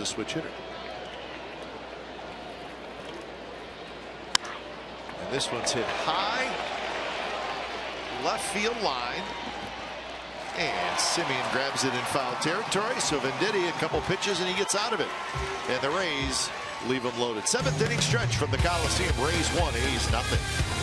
a switch hitter. And this one's hit high. Left field line. And Semien grabs it in foul territory. So Venditte a couple pitches and he gets out of it. And the Rays leave him loaded. Seventh inning stretch from the Coliseum. Rays one, A's nothing.